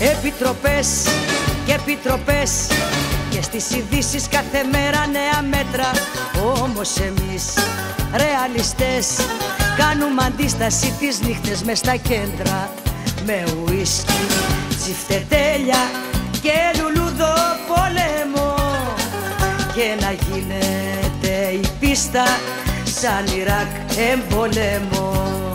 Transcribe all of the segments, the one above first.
Επιτροπές και επιτροπές και στις ειδήσεις κάθε μέρα νέα μέτρα. Όμως εμείς ρεαλιστές κάνουμε αντίσταση τις νύχτες μες στα κέντρα. Με ουίσκι, τσιφτετέλια και λουλούδο πόλεμο και να γίνεται η πίστα σαν Ιράκ εμπολέμο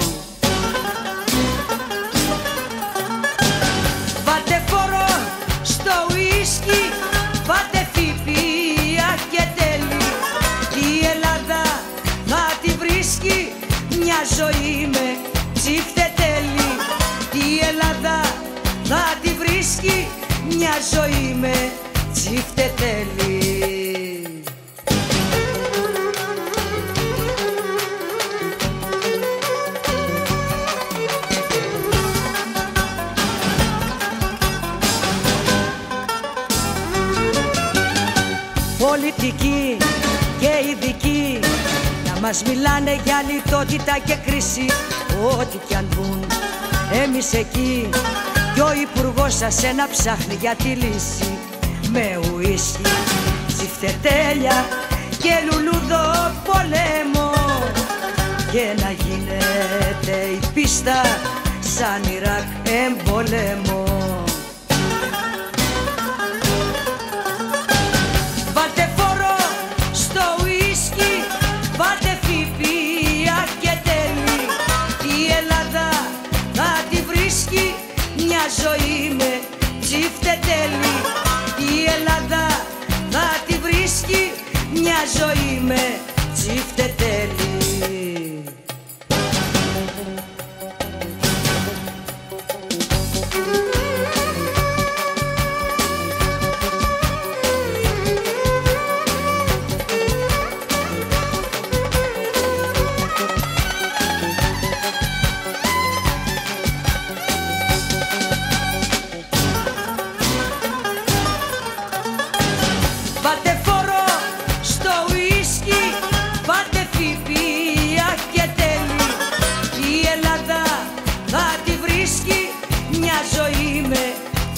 Πολιτική και ειδική. Μας μιλάνε για λιτότητα και κρίση Ό,τι κι αν πούν εμείς εκεί Κι ο υπουργός σας ένα ψάχνει για τη λύση. Με ουίσκι, τσιφτετέλια και λουλούδο πολέμο. Και να γίνεται η πίστα σαν Ιράκ εμπολέμο βρίσκει μια ζωή με τσίφτε τέλει